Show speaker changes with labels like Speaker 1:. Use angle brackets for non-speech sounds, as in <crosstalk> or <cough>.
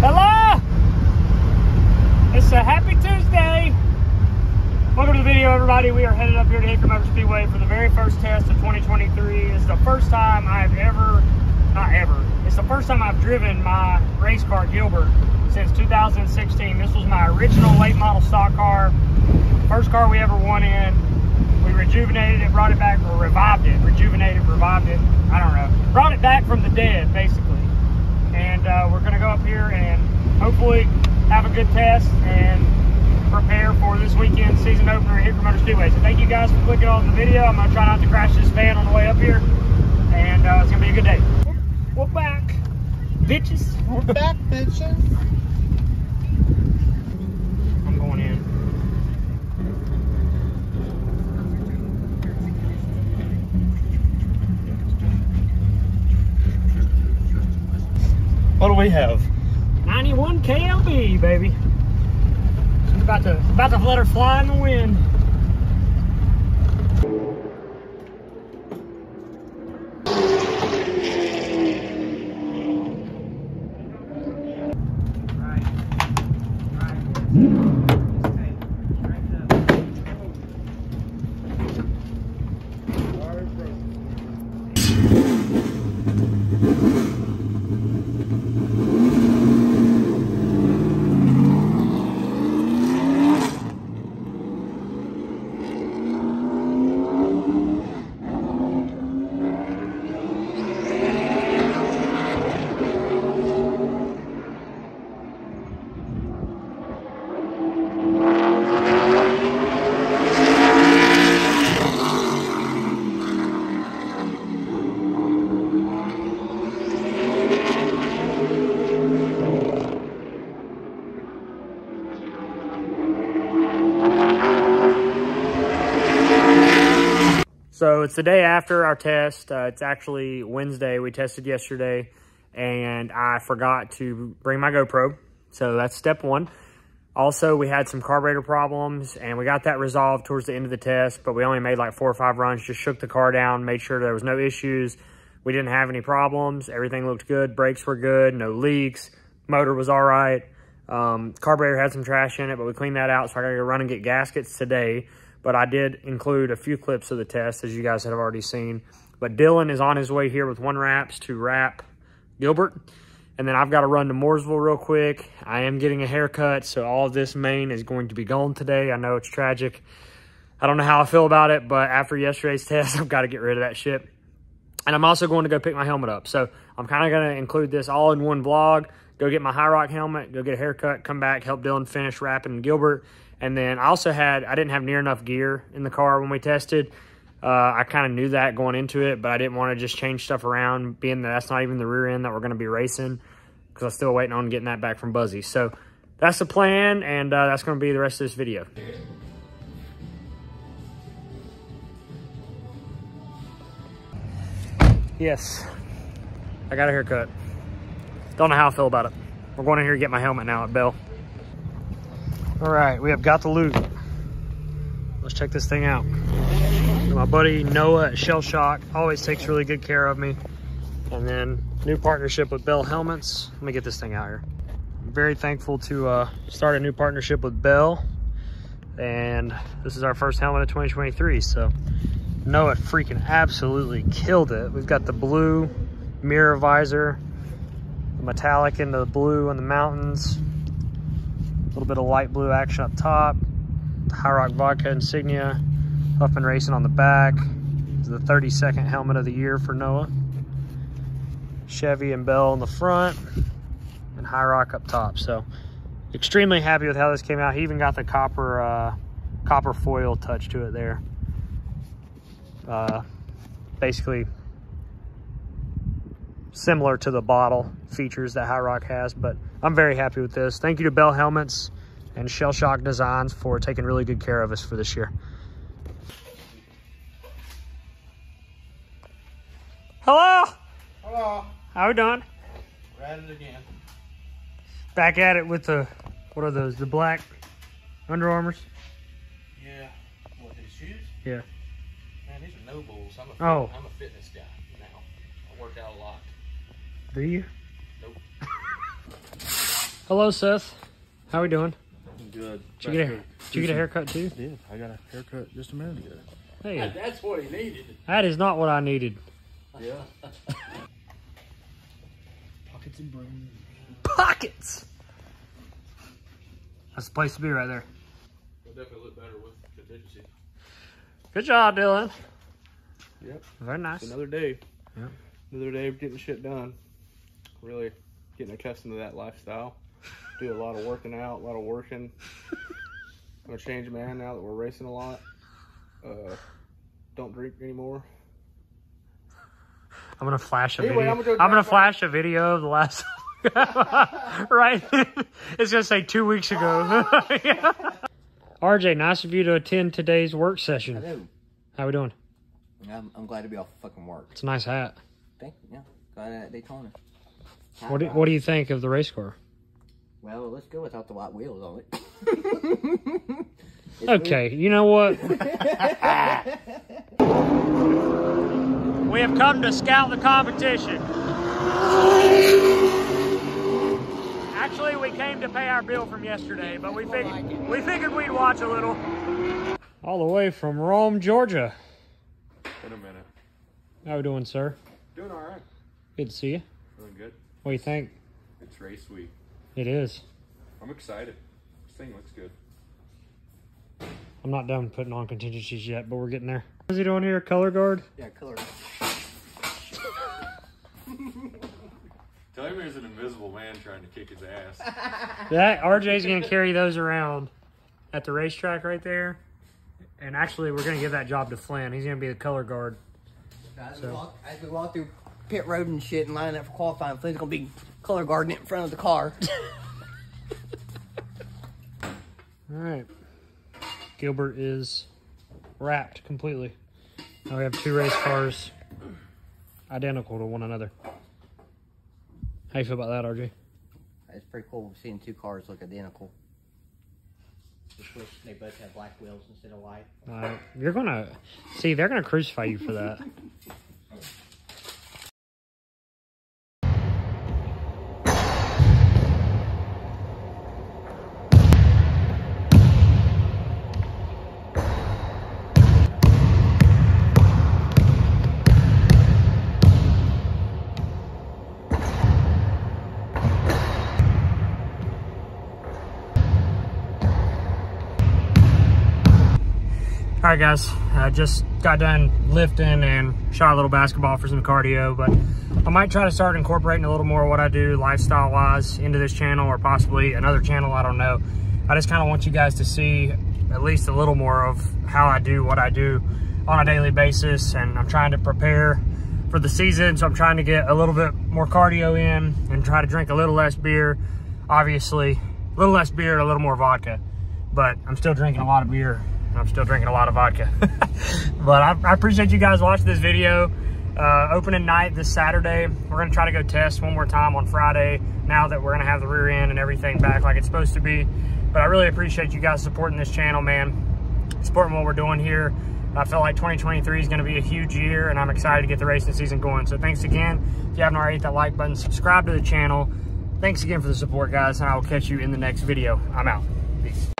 Speaker 1: Hello! It's a happy Tuesday. Welcome to the video, everybody. We are headed up here to Hickory Motor Speedway for the very first test of 2023. It's the first time I've ever, not ever, it's the first time I've driven my race car Gilbert since 2016. This was my original late model stock car. First car we ever won in. Rejuvenated it, brought it back, or revived it. Rejuvenated, revived it. I don't know. Brought it back from the dead, basically and uh, we're going to go up here and hopefully have a good test and prepare for this weekend season opener at Hickory Motor Speedway. So thank you guys for clicking on the video. I'm going to try not to crash this van on the way up here, and uh, it's going to be a good day. We're back, bitches.
Speaker 2: We're back, bitches.
Speaker 1: I'm going in.
Speaker 2: What do we have?
Speaker 1: 91 KLB, baby. About to about to let her fly in the wind. So it's the day after our test. Uh, it's actually Wednesday. We tested yesterday and I forgot to bring my GoPro. So that's step one. Also, we had some carburetor problems and we got that resolved towards the end of the test, but we only made like four or five runs, just shook the car down, made sure there was no issues. We didn't have any problems. Everything looked good. Brakes were good, no leaks. Motor was all right. Um, carburetor had some trash in it, but we cleaned that out. So I gotta go run and get gaskets today but I did include a few clips of the test, as you guys have already seen. But Dylan is on his way here with One Wraps to wrap Gilbert. And then I've got to run to Mooresville real quick. I am getting a haircut, so all of this mane is going to be gone today. I know it's tragic. I don't know how I feel about it, but after yesterday's <laughs> test, I've got to get rid of that shit. And I'm also going to go pick my helmet up. So I'm kind of going to include this all in one vlog. Go get my High Rock helmet, go get a haircut, come back, help Dylan finish wrapping Gilbert. And then I also had, I didn't have near enough gear in the car when we tested. Uh, I kind of knew that going into it, but I didn't want to just change stuff around, being that that's not even the rear end that we're going to be racing, because I'm still waiting on getting that back from Buzzy. So that's the plan, and uh, that's going to be the rest of this video. Yes, I got a haircut. Don't know how I feel about it. We're going in here to get my helmet now at Bell. All right, we have got the loot. Let's check this thing out. My buddy Noah at Shell Shock always takes really good care of me. And then new partnership with Bell Helmets. Let me get this thing out here. I'm very thankful to uh, start a new partnership with Bell. And this is our first helmet of 2023. So Noah freaking absolutely killed it. We've got the blue mirror visor, the metallic into the blue on the mountains, little bit of light blue action up top, The High Rock Vodka insignia, Huffman Racing on the back. The 32nd helmet of the year for Noah. Chevy and Bell in the front, and High Rock up top. So extremely happy with how this came out. He even got the copper uh, copper foil touch to it there. Uh, basically similar to the bottle features that High Rock has, but I'm very happy with this. Thank you to Bell Helmets and Shell Shock Designs for taking really good care of us for this year. Hello.
Speaker 2: Hello.
Speaker 1: How we doing?
Speaker 2: We're at it again.
Speaker 1: Back at it with the, what are those, the black Under Armours?
Speaker 2: Yeah. What, these shoes?
Speaker 1: Yeah.
Speaker 2: Man, these are no bulls. I'm a,
Speaker 1: Oh.
Speaker 2: I'm a fitness guy. now. I work out a lot.
Speaker 1: Do you?
Speaker 2: Nope.
Speaker 1: Hello, Seth. How are we doing?
Speaker 3: Good.
Speaker 1: Did you get a, did you get a haircut too?
Speaker 3: Did. I got a haircut just a minute ago.
Speaker 1: Hey,
Speaker 2: That's what he needed.
Speaker 1: that is not what I needed.
Speaker 3: Yeah. <laughs>
Speaker 1: Pockets and brains. Pockets! That's the place to be right there.
Speaker 2: Will definitely look better with contingency.
Speaker 1: Good job, Dylan.
Speaker 2: Yep.
Speaker 1: Very nice.
Speaker 2: It's another day.
Speaker 1: Yeah.
Speaker 2: Another day of getting shit done. Really getting accustomed to that lifestyle. Do a lot of working out, a lot of working. I'm a changed man now that we're racing a lot. Uh, don't drink anymore.
Speaker 1: I'm gonna flash a
Speaker 2: Anyway,
Speaker 1: video.
Speaker 2: I'm gonna go
Speaker 1: I'm gonna flash a video of the last. <laughs> right, <laughs> it's gonna say two weeks ago. <laughs> RJ, nice of you to attend today's work session.
Speaker 4: Hello.
Speaker 1: How we doing?
Speaker 4: I'm, I'm glad to be off fucking work.
Speaker 1: It's a nice hat.
Speaker 4: Thank you. Yeah. Glad at Daytona.
Speaker 1: What do, what do you think of the race car?
Speaker 4: Well, let's go without the white wheels on it. <laughs> It's
Speaker 1: Okay, you know what? <laughs> we have come to scout the competition. Actually, we came to pay our bill from yesterday, but we figured we figured we'd watch a little. All the way from Rome, Georgia.
Speaker 3: In a minute.
Speaker 1: How we doing, sir?
Speaker 3: Doing all right.
Speaker 1: Good to see you.
Speaker 3: Doing good.
Speaker 1: What do you think?
Speaker 3: It's race week.
Speaker 1: It is.
Speaker 3: I'm excited. This thing looks good.
Speaker 1: I'm not done putting on contingencies yet, but we're getting there. What's he doing here? Color guard?
Speaker 4: Yeah, color. <laughs>
Speaker 3: Tell him there's an invisible man trying to kick his ass. <laughs>
Speaker 1: That RJ's gonna carry those around at the racetrack right there. And actually, we're gonna give that job to Flynn. He's gonna be the color guard.
Speaker 4: As,
Speaker 1: So-
Speaker 4: we walk, as we walk through pit road and shit and line up for qualifying, Flynn's gonna be color guarding it in front of the car. <laughs>
Speaker 1: All right. Gilbert is wrapped completely. Now we have two race cars identical to one another. How you feel about that, RJ?
Speaker 4: it's pretty cool seeing two cars look identical. Just wish they both had black wheels instead of white.
Speaker 1: Uh, you're gonna see. They're gonna crucify you for that. <laughs> All right, guys. I just got done lifting and shot a little basketball for some cardio, but I might try to start incorporating a little more of what I do lifestyle-wise into this channel or possibly another channel. I don't know. I just kind of want you guys to see at least a little more of how I do what I do on a daily basis, and I'm trying to prepare for the season, so I'm trying to get a little bit more cardio in and try to drink a little less beer. Obviously, a little less beer, a little more vodka, but I'm still drinking a lot of beer I'm still drinking a lot of vodka. <laughs> but I, I, appreciate you guys watching this video. Uh, opening night this Saturday. We're going to try to go test one more time on Friday now that we're going to have the rear end and everything back like it's supposed to be. But I really appreciate you guys supporting this channel, man. Supporting what we're doing here. I feel like 2023 is going to be a huge year, and I'm excited to get the racing season going. So thanks again. If you haven't already, hit that like button, subscribe to the channel. Thanks again for the support, guys, and I will catch you in the next video. I'm out. Peace.